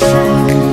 found